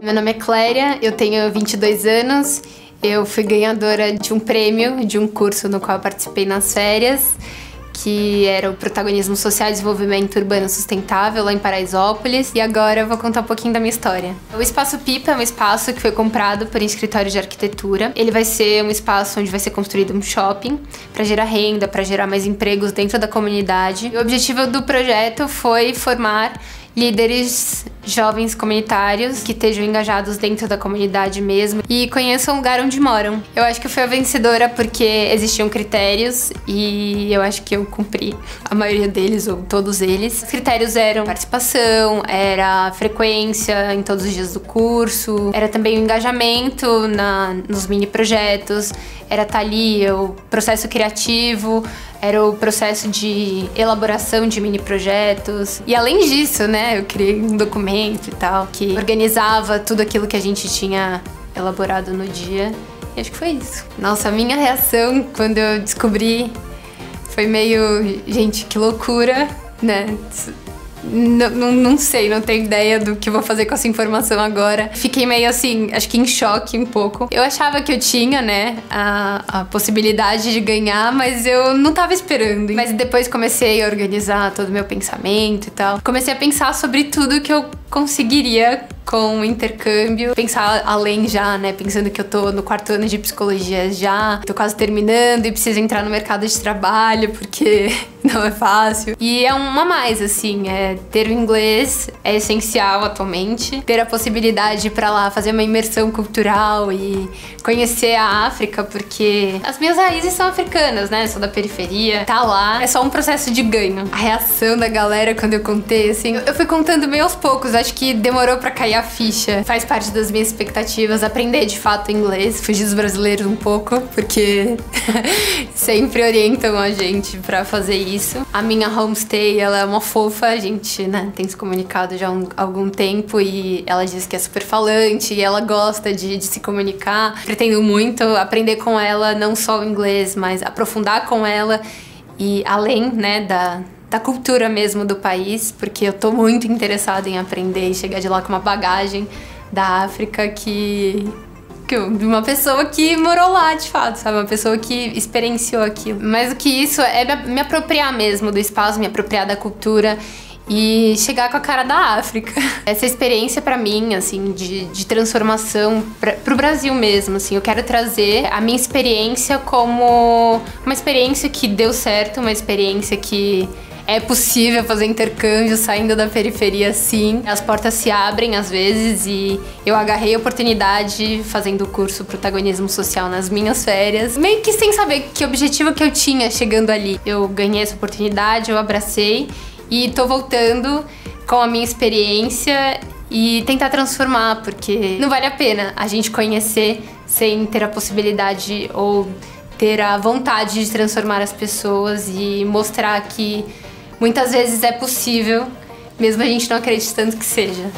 Meu nome é Cléria, eu tenho 22 anos. Eu fui ganhadora de um prêmio de um curso no qual participei nas férias, que era o Protagonismo Social e Desenvolvimento Urbano Sustentável lá em Paraisópolis. E agora eu vou contar um pouquinho da minha história. O Espaço Pipa é um espaço que foi comprado por um escritório de arquitetura. Ele vai ser um espaço onde vai ser construído um shopping para gerar renda, para gerar mais empregos dentro da comunidade. E o objetivo do projeto foi formar líderes jovens comunitários que estejam engajados dentro da comunidade mesmo e conheçam o lugar onde moram. Eu acho que fui a vencedora porque existiam critérios e eu acho que eu cumpri a maioria deles ou todos eles. Os critérios eram participação, era frequência em todos os dias do curso, era também o engajamento na, nos mini projetos, era estar tá ali o processo criativo, era o processo de elaboração de mini projetos. E além disso, né, eu criei um documento e tal que organizava tudo aquilo que a gente tinha elaborado no dia. E acho que foi isso. Nossa, a minha reação quando eu descobri foi meio, gente, que loucura, né? Não, não, não, sei, não tenho ideia do que vou fazer com essa informação agora. Fiquei meio assim, acho que em choque um pouco. Eu achava que eu tinha, né, a, a possibilidade de ganhar, mas eu não tava esperando. Mas depois comecei a organizar todo o meu pensamento e tal. Comecei a pensar sobre tudo que eu conseguiria com o intercâmbio, pensar além já, né? Pensando que eu tô no quarto ano de psicologia já, tô quase terminando e preciso entrar no mercado de trabalho porque não é fácil. E é uma mais, assim, é ter o inglês é essencial atualmente, ter a possibilidade pra lá fazer uma imersão cultural e conhecer a África, porque as minhas raízes são africanas, né? Sou da periferia, tá lá, é só um processo de ganho. A reação da galera quando eu contei, assim, eu fui contando meio aos poucos, acho que demorou para cair a ficha. Faz parte das minhas expectativas aprender de fato inglês, fugir dos brasileiros um pouco, porque sempre orientam a gente para fazer isso. A minha homestay, ela é uma fofa, a gente, né, tem se comunicado já há algum tempo e ela diz que é super falante e ela gosta de, de se comunicar. Pretendo muito aprender com ela não só o inglês, mas aprofundar com ela e além, né, da da cultura mesmo do país, porque eu tô muito interessada em aprender e chegar de lá com uma bagagem da África que de uma pessoa que morou lá, de fato, sabe? Uma pessoa que experienciou aquilo. Mais do que isso, é me apropriar mesmo do espaço, me apropriar da cultura e chegar com a cara da África. Essa experiência para mim, assim, de, de transformação pra, pro Brasil mesmo, assim, eu quero trazer a minha experiência como uma experiência que deu certo, uma experiência que é possível fazer intercâmbio saindo da periferia, sim. As portas se abrem às vezes e eu agarrei a oportunidade fazendo o curso Protagonismo Social nas minhas férias, meio que sem saber que objetivo que eu tinha chegando ali. Eu ganhei essa oportunidade, eu abracei e tô voltando com a minha experiência e tentar transformar, porque não vale a pena a gente conhecer sem ter a possibilidade ou ter a vontade de transformar as pessoas e mostrar que muitas vezes é possível, mesmo a gente não acreditando que seja.